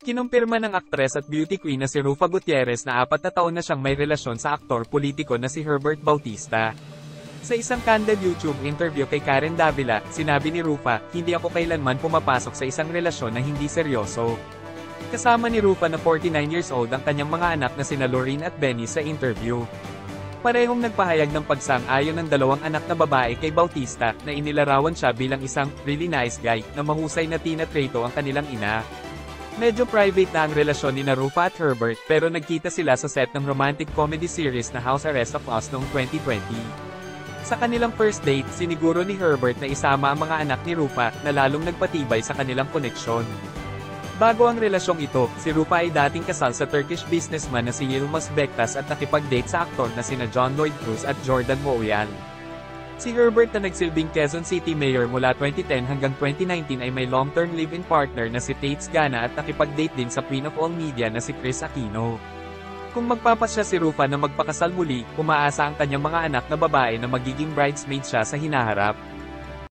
Kinumpirma ng aktres at beauty queen na si Rufa Gutierrez na apat na taon na siyang may relasyon sa aktor politiko na si Herbert Bautista. Sa isang candid YouTube interview kay Karen Davila, sinabi ni Rufa, hindi ako kailanman pumapasok sa isang relasyon na hindi seryoso. Kasama ni Rufa na 49 years old ang kanyang mga anak na sina Lorraine at Benny sa interview. Parehong nagpahayag ng pagsang-ayon ng dalawang anak na babae kay Bautista na inilarawan siya bilang isang really nice guy na mahusay na tinatrato ang kanilang ina. Medyo private na ang relasyon ni Rufa at Herbert pero nagkita sila sa set ng romantic comedy series na House Arrest of Us noong 2020. Sa kanilang first date, siniguro ni Herbert na isama ang mga anak ni Rufa na lalong nagpatibay sa kanilang koneksyon. Bago ang relasyong ito, si Rupa ay dating kasal sa Turkish businessman na si Yilmaz Bektas at nakipag-date sa aktor na sina John Lloyd Cruz at Jordan Moyan. Si Herbert na nagsilbing Quezon City Mayor mula 2010 hanggang 2019 ay may long-term live-in partner na si Tates Gana at nakipag-date din sa Queen of All Media na si Chris Aquino. Kung magpapasya si Rufa na magpakasal muli, umaasa ang kanyang mga anak na babae na magiging bridesmaid siya sa hinaharap.